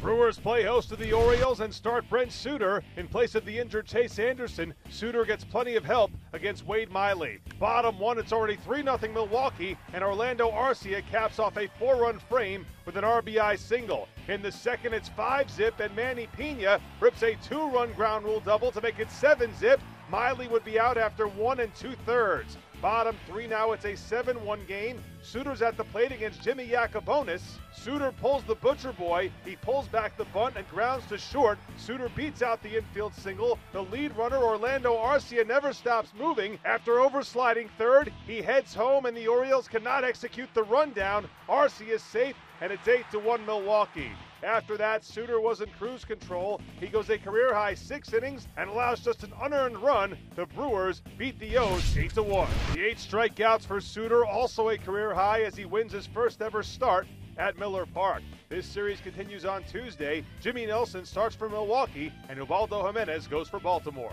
Brewers play host to the Orioles and start Brent Suter in place of the injured Chase Anderson. Suter gets plenty of help against Wade Miley. Bottom one, it's already 3 0 Milwaukee, and Orlando Arcia caps off a four run frame with an RBI single. In the second, it's 5 zip, and Manny Pina rips a two run ground rule double to make it 7 zip. Miley would be out after one and two thirds. Bottom three now, it's a 7 1 game. Suter's at the plate against Jimmy Yacabonis. Suter pulls the Butcher Boy. He pulls back the bunt and grounds to short. Suter beats out the infield single. The lead runner, Orlando Arcia, never stops moving. After oversliding third, he heads home, and the Orioles cannot execute the rundown. Arcia is safe, and it's 8 to 1 Milwaukee. After that, Suter was in cruise control. He goes a career high six innings and allows just an unearned run. The Brewers beat the O's 8 to 1. The eight strikeouts for Suter, also a career high as he wins his first ever start at Miller Park. This series continues on Tuesday. Jimmy Nelson starts for Milwaukee, and Ubaldo Jimenez goes for Baltimore.